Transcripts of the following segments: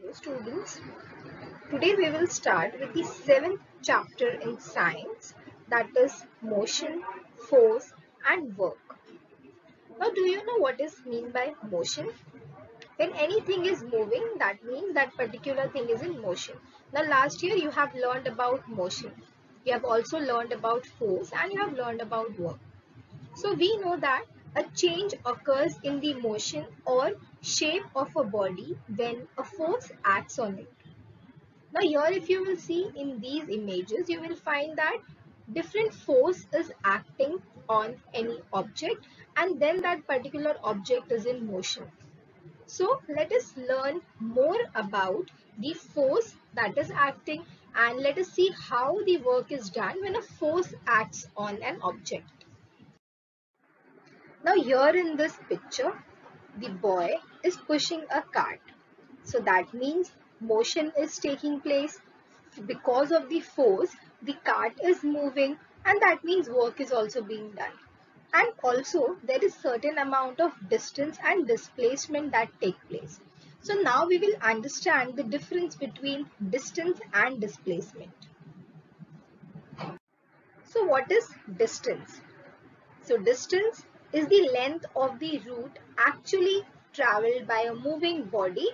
Hello students. Today we will start with the seventh chapter in science that is motion, force and work. Now do you know what is mean by motion? When anything is moving that means that particular thing is in motion. Now last year you have learned about motion. You have also learned about force and you have learned about work. So we know that a change occurs in the motion or shape of a body when a force acts on it. Now here if you will see in these images you will find that different force is acting on any object and then that particular object is in motion. So let us learn more about the force that is acting and let us see how the work is done when a force acts on an object. Now here in this picture, the boy is pushing a cart. So that means motion is taking place because of the force, the cart is moving and that means work is also being done. And also there is certain amount of distance and displacement that take place. So now we will understand the difference between distance and displacement. So what is distance? So distance is the length of the route actually traveled by a moving body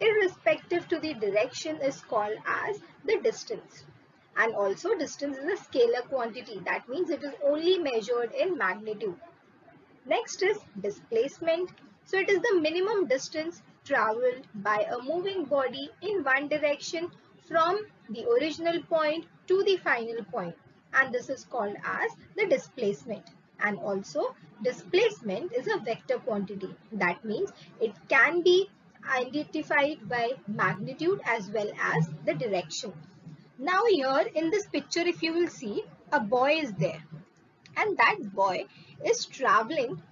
irrespective to the direction is called as the distance. And also distance is a scalar quantity that means it is only measured in magnitude. Next is displacement. So it is the minimum distance traveled by a moving body in one direction from the original point to the final point and this is called as the displacement and also displacement is a vector quantity. That means it can be identified by magnitude as well as the direction. Now here in this picture if you will see a boy is there and that boy is traveling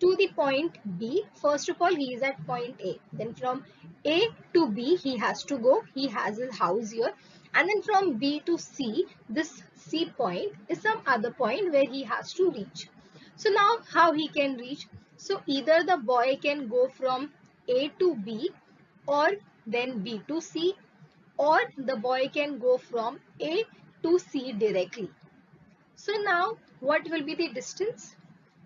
to the point B. First of all he is at point A. Then from A to B he has to go. He has his house here and then from B to C this C point is some other point where he has to reach. So now how he can reach? So either the boy can go from A to B or then B to C or the boy can go from A to C directly. So now what will be the distance?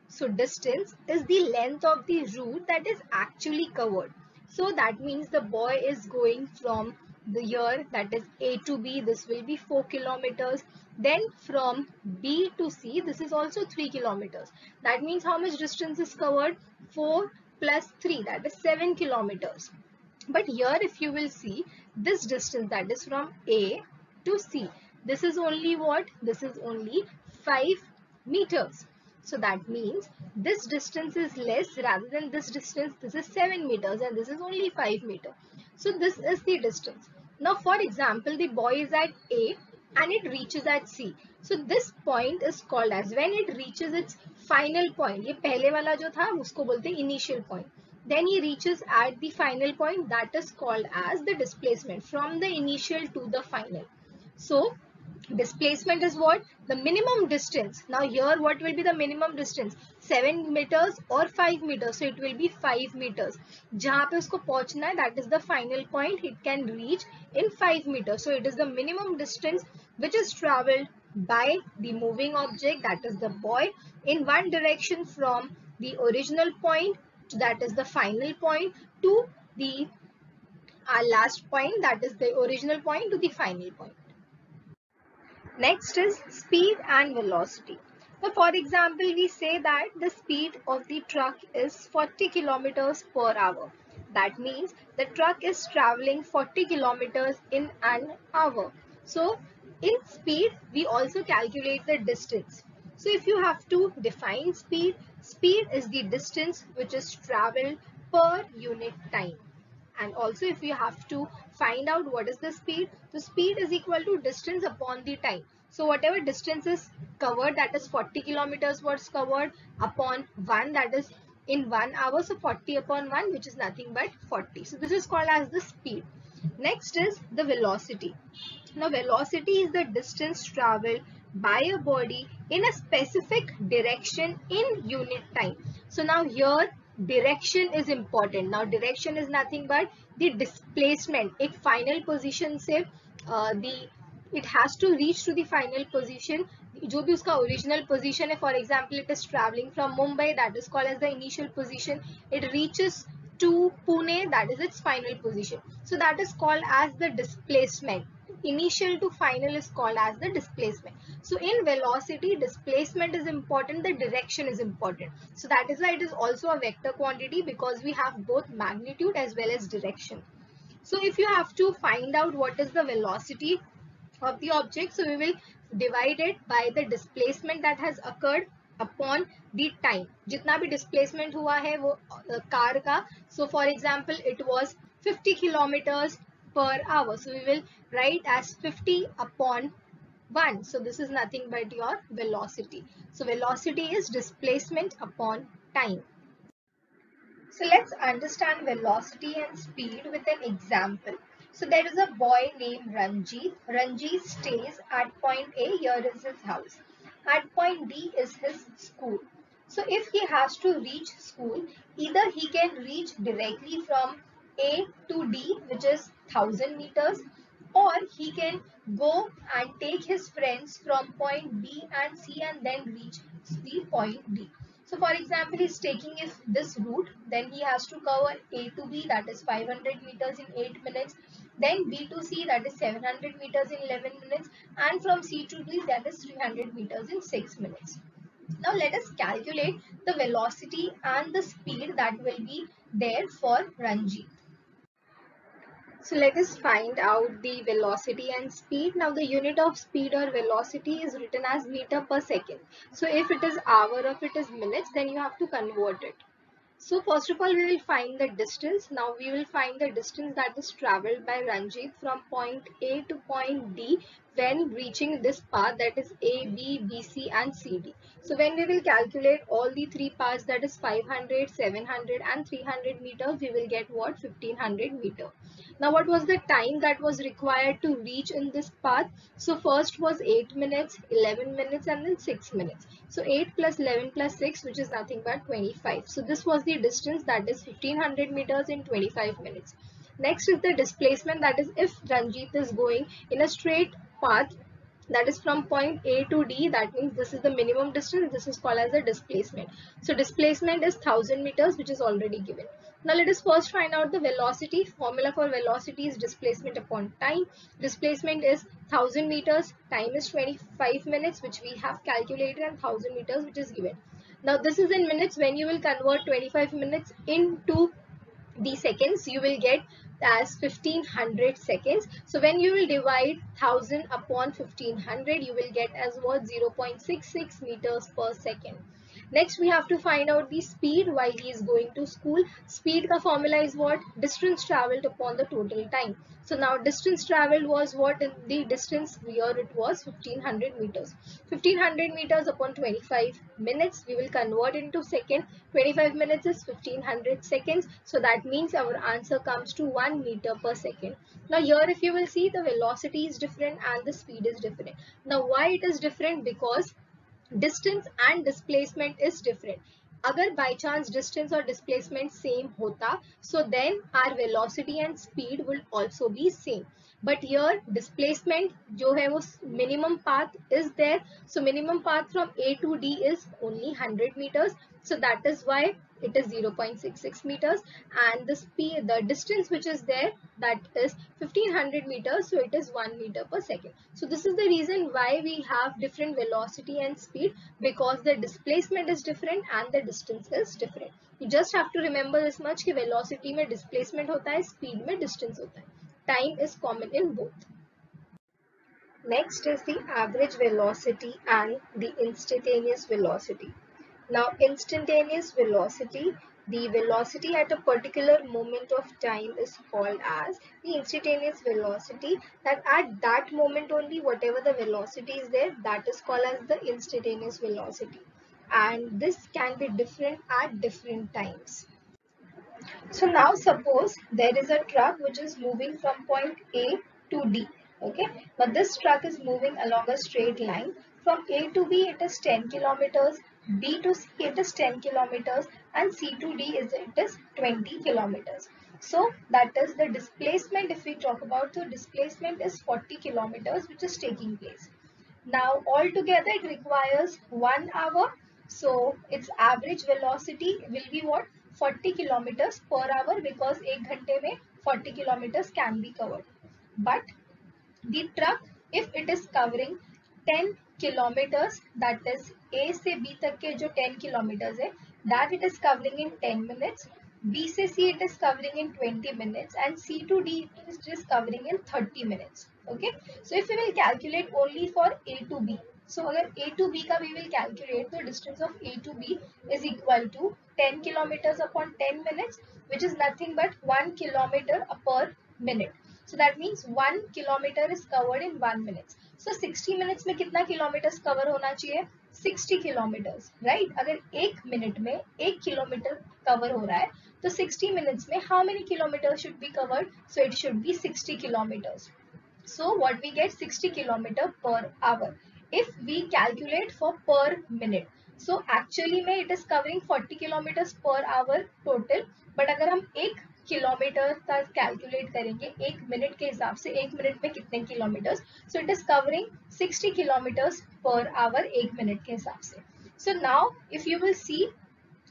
So distance is the length of the route that is actually covered. So that means the boy is going from the year that is A to B this will be 4 kilometers then from B to C, this is also 3 kilometers. That means how much distance is covered? 4 plus 3, that is 7 kilometers. But here if you will see, this distance that is from A to C, this is only what? This is only 5 meters. So that means this distance is less rather than this distance. This is 7 meters and this is only 5 meters. So this is the distance. Now for example, the boy is at A and it reaches at C. So this point is called as when it reaches its final point. ये पहले वाला जो था उसको बोलते हैं initial point. Then he reaches at the final point that is called as the displacement from the initial to the final. So displacement is what? The minimum distance. Now here what will be the minimum distance? 7 meters or 5 meters. So it will be 5 meters. jahan pe usko pahunchna hai that is the final point. It can reach in 5 meters. So it is the minimum distance which is traveled by the moving object that is the boy, in one direction from the original point that is the final point to the our last point that is the original point to the final point. Next is speed and velocity. So for example, we say that the speed of the truck is 40 kilometers per hour. That means the truck is traveling 40 kilometers in an hour. So in speed, we also calculate the distance. So if you have to define speed, speed is the distance which is traveled per unit time. And also if you have to find out what is the speed, the speed is equal to distance upon the time. So whatever distance is covered that is 40 kilometers was covered upon 1 that is in 1 hour. So 40 upon 1 which is nothing but 40. So this is called as the speed. Next is the velocity. Now velocity is the distance traveled by a body in a specific direction in unit time. So now here direction is important. Now direction is nothing but the displacement. एक final position से uh, the it has to reach to the final position जो भी उसका original position है for example it is traveling from Mumbai that is called as the initial position it reaches to Pune that is its final position so that is called as the displacement initial to final is called as the displacement. So in velocity displacement is important the direction is important. So that is why it is also a vector quantity because we have both magnitude as well as direction. So if you have to find out what is the velocity of the object so we will divide it by the displacement that has occurred upon the time. Jitna bhi displacement hua hai wo uh, car ka. So for example it was 50 kilometers per hour. So we will write as 50 upon 1 so this is nothing but your velocity. So velocity is displacement upon time. So let's understand velocity and speed with an example. So there is a boy named Ranjit Ranjit stays at point A here is his house. At point D is his school. So if he has to reach school, either he can reach directly from A to D, which is 1000 meters, or he can go and take his friends from point B and C and then reach the point D. So for example, he's taking this route, then he has to cover A to B that is 500 meters in 8 minutes then B to C that is 700 meters in 11 minutes and from C to D that is 300 meters in 6 minutes. Now let us calculate the velocity and the speed that will be there for Ranjit. So let us find out the velocity and speed. Now the unit of speed or velocity is written as meter per second. So if it is hour or if it is minutes then you have to convert it. So first of all, we will find the distance. Now we will find the distance that is traveled by Ranjit from point A to point D when reaching this path that is A, B, B, C and C, D. So when we will calculate all the three paths that is 500, 700 and 300 meters, we will get what? 1500 meter. Now what was the time that was required to reach in this path? So first was 8 minutes, 11 minutes and then 6 minutes. So 8 plus 11 plus 6 which is nothing but 25. So this was the distance that is 1500 meters in 25 minutes. Next is the displacement that is if Ranjit is going in a straight path that is from point A to D that means this is the minimum distance this is called as the displacement. So displacement is 1000 meters which is already given. Now let us first find out the velocity formula for velocity is displacement upon time. Displacement is 1000 meters time is 25 minutes which we have calculated and 1000 meters which is given. Now this is in minutes. When you will convert 25 minutes into the seconds you will get as 1500 seconds. So when you will divide 1000 upon 1500, you will get as what 0.66 meters per second. Next, we have to find out the speed while he is going to school. Speed ka formula is what? Distance traveled upon the total time. So now distance traveled was what? The distance here it was 1500 meters. 1500 meters upon 25 minutes. We will convert into second. 25 minutes is 1500 seconds. So that means our answer comes to 1 meter per second. Now here if you will see the velocity is different and the speed is different. Now why it is different? Because distance and displacement is different. अगर by chance distance or displacement same होता so then our velocity and speed will also be same but here displacement जो है वो minimum path is there so minimum path from A to D is only 100 meters so that is why it is 0.66 meters and the speed the distance which is there that is 1500 meters so it is 1 meter per second so this is the reason why we have different velocity and speed because the displacement is different and the distance is different you just have to remember this much कि velocity में displacement होता है speed में distance होता है time is common in both. Next is the average velocity and the instantaneous velocity. Now instantaneous velocity, the velocity at a particular moment of time is called as the instantaneous velocity that at that moment only whatever the velocity is there that is called as the instantaneous velocity. And this can be different at different times. So now suppose there is a truck which is moving from point A to D okay but this truck is moving along a straight line from A to B it is 10 kilometers B to C it is 10 kilometers and C to D is it is 20 kilometers. So that is the displacement if we talk about so displacement is 40 kilometers which is taking place. Now altogether it requires 1 hour. So its average velocity will be what? 40 kilometers per hour because 1 घंटे में 40 kilometers can be covered. But the truck if it is covering 10 kilometers that is A से B तक के जो 10 kilometers है that it is covering in 10 minutes B से C it is covering in 20 minutes and C to D it is covering in 30 minutes. Okay. So if we will calculate only for A to B. So अगर A to B का we will calculate the distance of A to B is equal to 10 kilometers upon 10 minutes which is nothing but 1 kilometer per minute. So that means 1 kilometer is covered in 1 minute. So 60 minutes में कितना kilometers cover होना चाहिए 60 kilometers, right? अगर एक minute में एक kilometre cover हो रहा है तो 60 minutes में how many kilometers should be covered? So it should be 60 kilometers. So what we get 60 kilometer per hour. If we calculate for per minute. So, actually, में it is covering 40 kilometers per hour total. But अगर हम एक kilometre तक calculate करेंगे, एक minute के हिसाब से, एक मिनट में कितने kilometre so it is covering 60 kilometres per hour एक मिनट के हिसाब से so now if you will see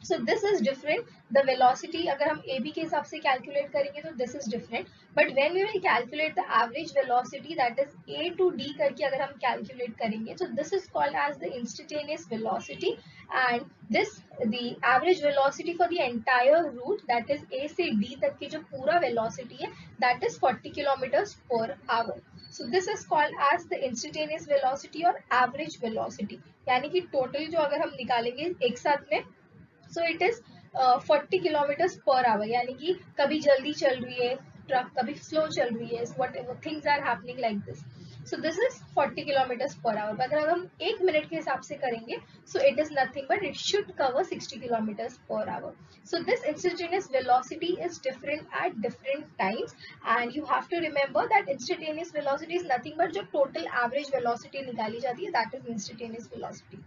so this is different the velocity अगर हम ए बी के हिसाब से कैलकुलेट करेंगे तो this is different but when we will calculate the average velocity that is A to D करके अगर हम कैलकुलेट करेंगे तो this is called as the instantaneous velocity and this the average velocity for the entire route that is A से D तक की जो पूरा वेलोसिटी है that is 40 kilometres per hour so this is called as the instantaneous velocity और average velocity यानी कि total जो अगर हम निकालेंगे एक साथ में so it is forty kilometres per hour यानी कि कभी जल्दी चल रही है ट्रक कभी स्लो चल रही है what things are happening like this so this is 40 kilometres per hour अगर हम एक मिनट के हिसाब से करेंगे so it is nothing but it should cover 60 kilometres per hour so this instantaneous velocity is different at different times and you have to remember that instantaneous velocity is nothing but जो total average velocity निकाली जाती है that is instantaneous velocity